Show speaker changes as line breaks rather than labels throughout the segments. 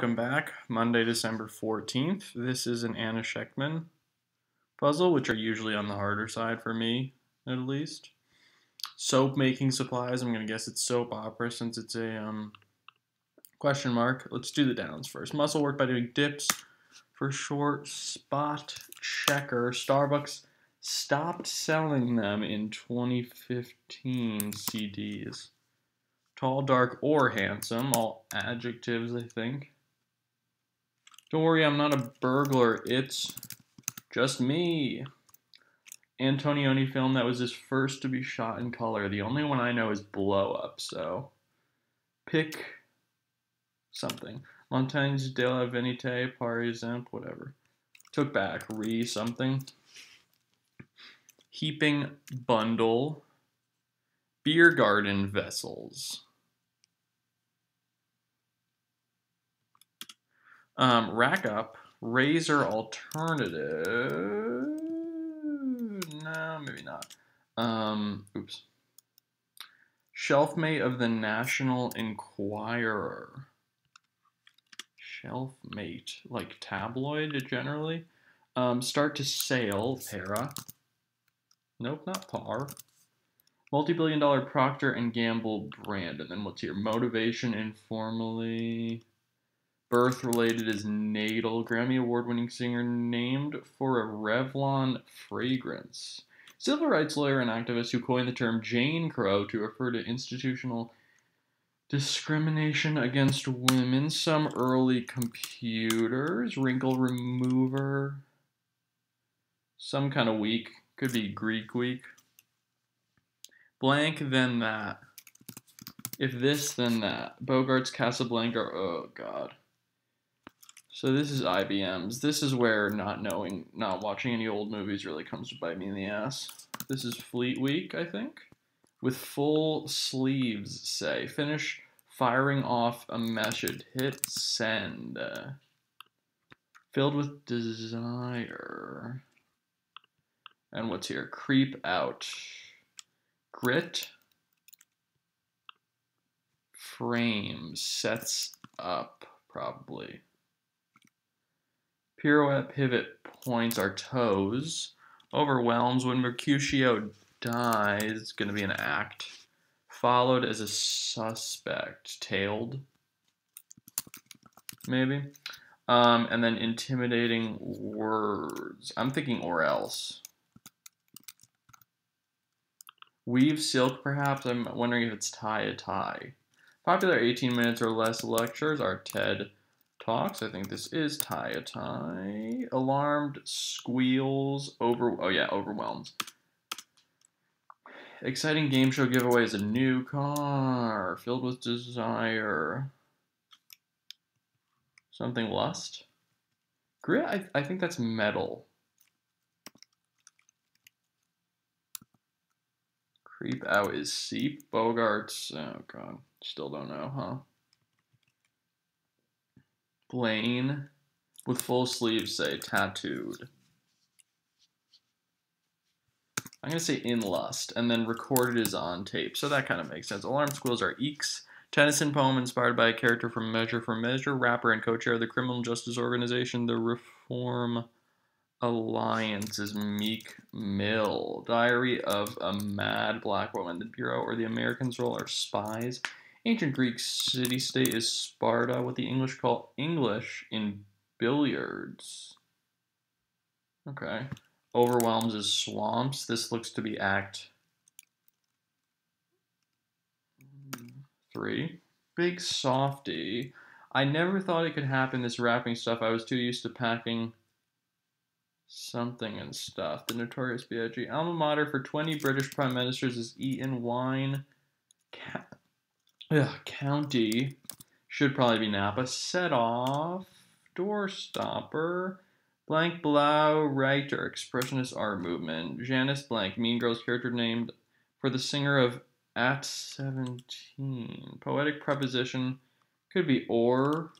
Welcome back. Monday, December 14th. This is an Anna Shechtman puzzle, which are usually on the harder side for me, at least. Soap making supplies. I'm going to guess it's soap opera since it's a um, question mark. Let's do the downs first. Muscle work by doing dips for short spot checker. Starbucks stopped selling them in 2015 CDs. Tall, dark, or handsome. All adjectives, I think. Don't worry, I'm not a burglar. It's just me. Antonioni film that was his first to be shot in color. The only one I know is Blow Up, so pick something. Montagnes de la Venite, par exemple, whatever. Took back, re something. Heaping bundle. Beer garden vessels. Um, rack up, razor alternative. No, maybe not. Um, oops. Shelfmate of the National Enquirer. Shelfmate, like tabloid generally. Um, start to sail, para. Nope, not par. Multi-billion dollar Procter and Gamble brand. And then what's here? Motivation informally. Birth related is Natal, Grammy Award winning singer named for a Revlon fragrance. Civil rights lawyer and activist who coined the term Jane Crow to refer to institutional discrimination against women. Some early computers, wrinkle remover. Some kind of week, could be Greek week. Blank, then that. If this, then that. Bogart's Casablanca, oh god. So this is IBM's. This is where not knowing, not watching any old movies really comes to bite me in the ass. This is Fleet Week, I think. With full sleeves, say. Finish firing off a message. Hit send. Filled with desire. And what's here? Creep out. Grit. Frame. Sets up, probably. Pirouette pivot points our toes. Overwhelms when Mercutio dies. It's going to be an act. Followed as a suspect. Tailed. Maybe. Um, and then intimidating words. I'm thinking or else. Weave silk, perhaps. I'm wondering if it's tie a tie. Popular 18 minutes or less lectures are TED talks. I think this is tie a tie. Alarmed, squeals, over. Oh yeah, overwhelms. Exciting game show giveaway is a new car filled with desire. Something lust. Grit. I, I think that's metal. Creep out is seep. Bogarts. Oh god. Still don't know, huh? Plain with full sleeves, say tattooed. I'm going to say in lust, and then recorded is on tape, so that kind of makes sense. Alarm squeals are eeks. Tennyson poem inspired by a character from Measure for Measure, rapper and co-chair of the criminal justice organization, the Reform Alliance is Meek Mill. Diary of a Mad Black Woman. The Bureau or the Americans' role are spies. Ancient Greek city-state is Sparta, what the English call English in billiards. Okay. Overwhelms is swamps. This looks to be act three. Big softy. I never thought it could happen, this wrapping stuff. I was too used to packing something and stuff. The Notorious B.I.G. Alma mater for 20 British prime ministers is Eton Wine. Ugh, county should probably be Napa. Set off, door stopper, blank Blaue Reiter, expressionist art movement. Janis blank, Mean Girls character named for the singer of At 17. Poetic preposition could be or.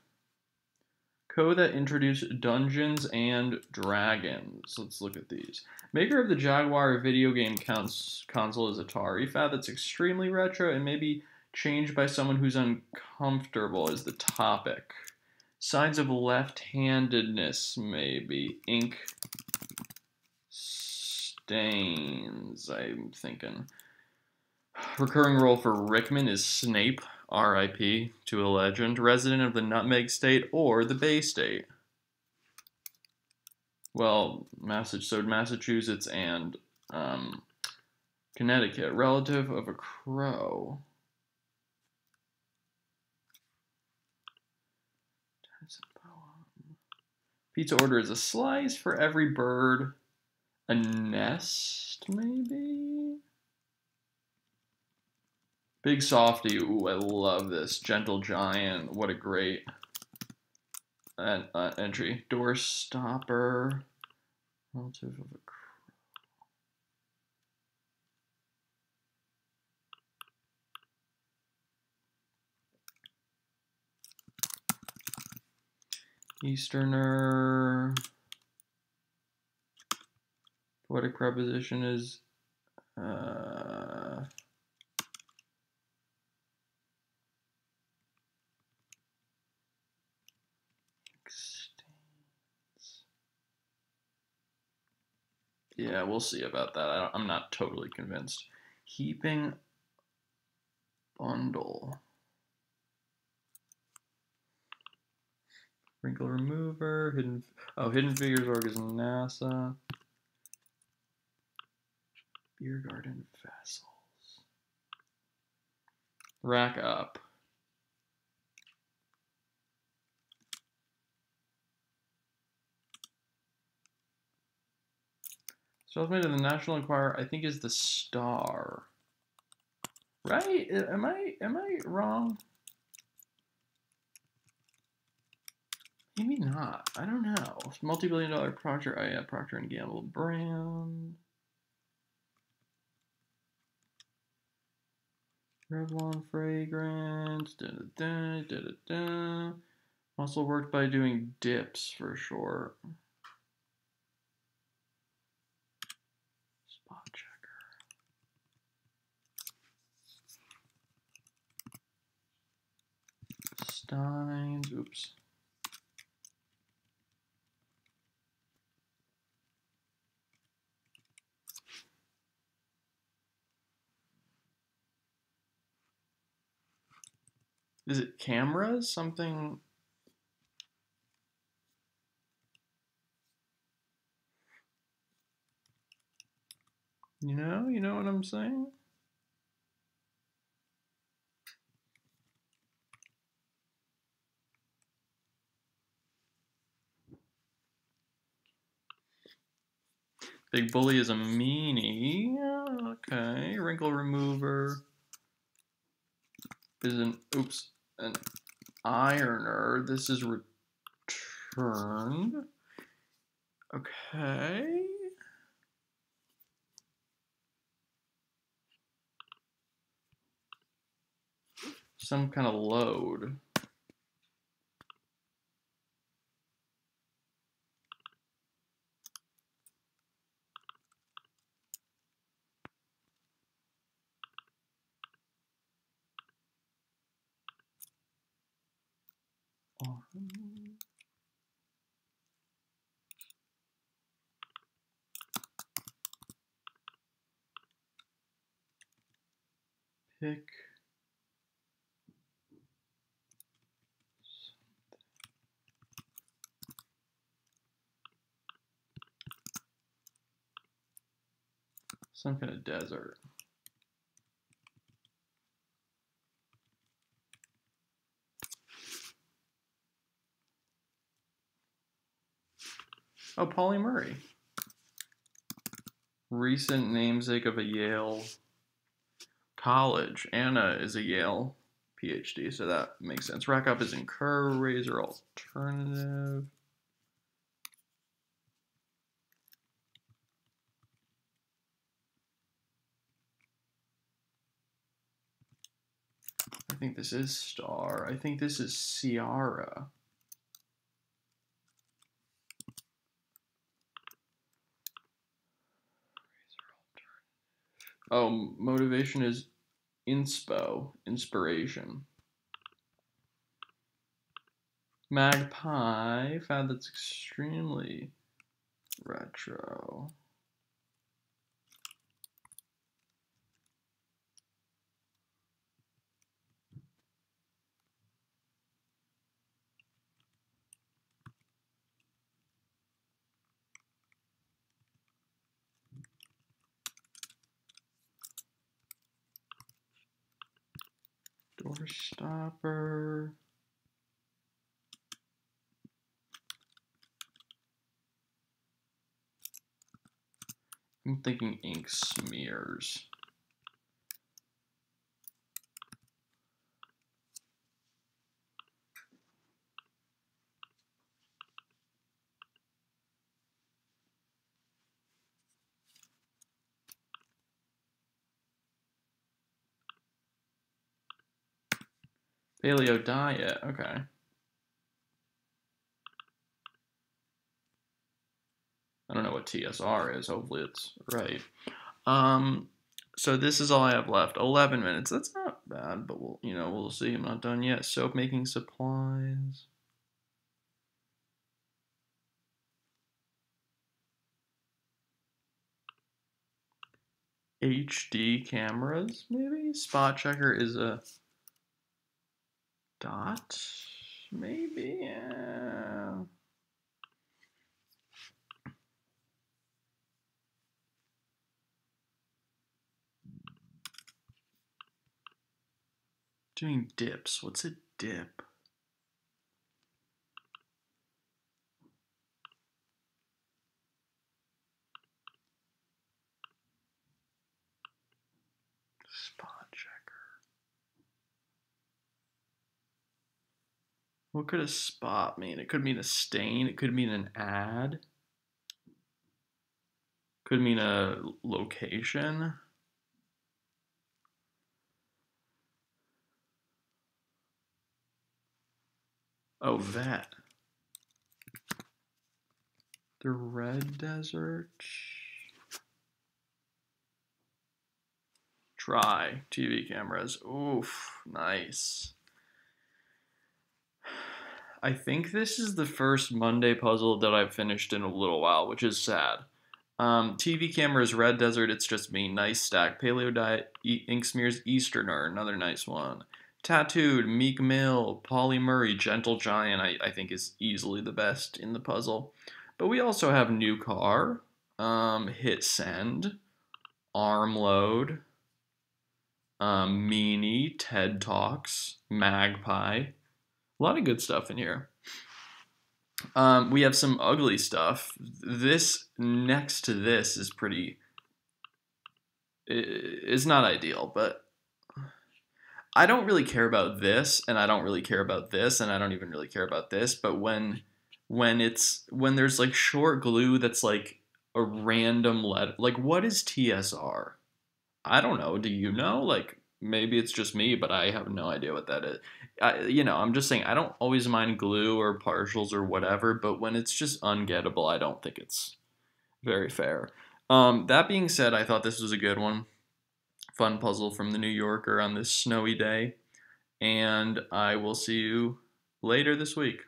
Code that introduced Dungeons and Dragons. Let's look at these. Maker of the Jaguar video game cons console is Atari. Fad that's extremely retro and maybe changed by someone who's uncomfortable is the topic. Signs of left-handedness, maybe. Ink stains, I'm thinking. Recurring role for Rickman is Snape, R.I.P. to a legend, resident of the Nutmeg State or the Bay State. Well, Massachusetts, and um, Connecticut, relative of a crow. Pizza order is a slice for every bird. A nest, maybe? Big Softy. Ooh, I love this. Gentle Giant. What a great uh, uh, entry. Door Stopper. Relative of a Easterner. Poetic preposition is uh, Yeah, we'll see about that. I'm not totally convinced. Heaping bundle. Wrinkle remover, hidden oh hidden figures org is NASA. Beer garden vessels. Rack up. Self-made in the National Enquirer, I think is the Star. Right? Am I am I wrong? Maybe not. I don't know. Multi-billion dollar Procter, oh yeah, Procter and Gamble brand. Revlon fragrance. Da da da da da da. Also worked by doing dips for sure. Spot checker. Steins. Oops. Is it cameras? Something. You know, you know what I'm saying? Big Bully is a meanie. Okay. Wrinkle remover is an, oops, an ironer. This is returned. Okay. Some kind of load. Pick some kind of desert. Oh, Pauli Murray. Recent namesake of a Yale college. Anna is a Yale PhD, so that makes sense. Rack up is in Kerr, Razor Alternative. I think this is Star. I think this is Ciara. Oh, motivation is inspo, inspiration. Magpie, fad that's extremely retro. Door stopper. I'm thinking ink smears. Paleo diet, okay. I don't know what TSR is. Hopefully it's right. Um, so this is all I have left. 11 minutes. That's not bad, but we'll, you know, we'll see. I'm not done yet. Soap making supplies. HD cameras, maybe? Spot checker is a dot, maybe? Yeah. Doing dips. What's a dip? Spot checker. What could a spot mean? It could mean a stain. It could mean an ad. Could mean a location. Oh, that. The Red Desert. Try TV cameras. Oof, nice. I think this is the first Monday puzzle that I've finished in a little while, which is sad. Um, TV cameras, Red Desert, it's just me. Nice stack. Paleo Diet, e Ink Smears, Easterner, another nice one. Tattooed, Meek Mill, Pauli Murray, Gentle Giant, I, I think is easily the best in the puzzle. But we also have New Car, um, Hit Send, Arm Load, um, Meanie, TED Talks, Magpie. A lot of good stuff in here. Um, we have some ugly stuff. This next to this is pretty. It's not ideal, but I don't really care about this, and I don't really care about this, and I don't even really care about this. But when when it's when there's like short glue that's like a random letter, like what is TSR? I don't know. Do you know? Like maybe it's just me, but I have no idea what that is. I, you know, I'm just saying I don't always mind glue or partials or whatever, but when it's just ungettable, I don't think it's very fair. Um, that being said, I thought this was a good one fun puzzle from the New Yorker on this snowy day. And I will see you later this week.